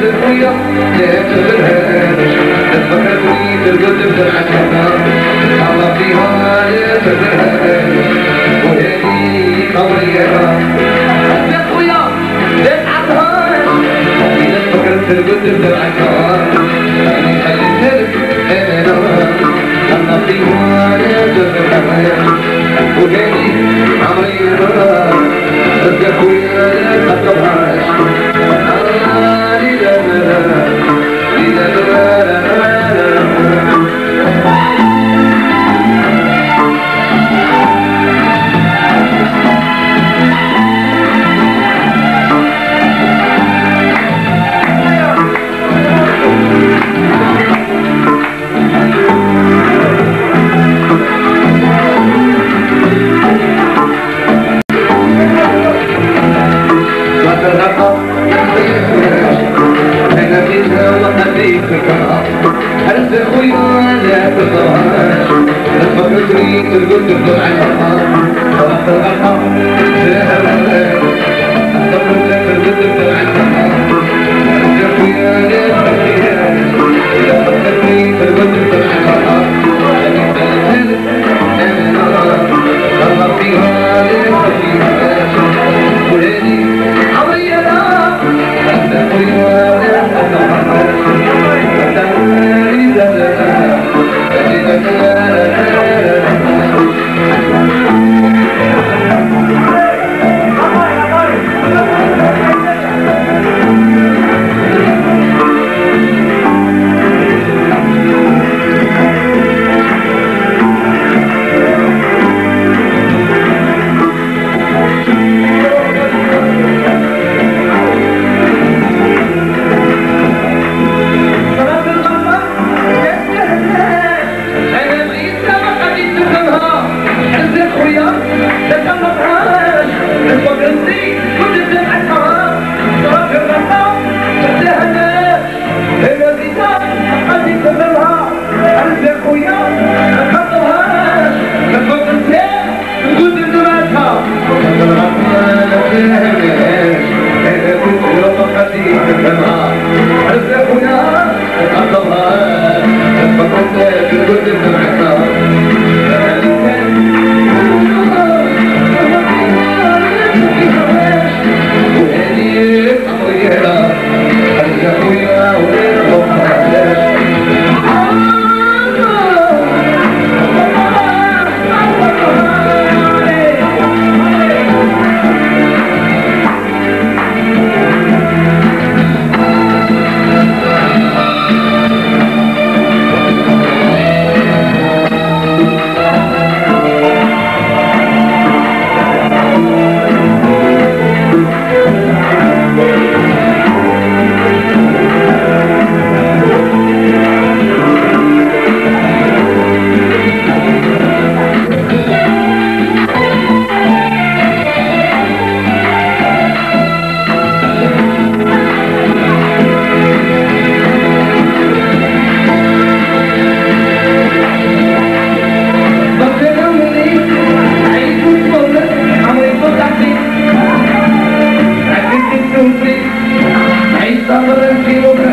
بالرؤية لعبت بالهامش تفكرتني في القلب بدمعة النار الله فيها لعبت بالهامش وهذه قضية يا خويا لا تعرفهاش إذا وهذه عمري ما تبقى خويا لا تقطعهاش Estaba vencido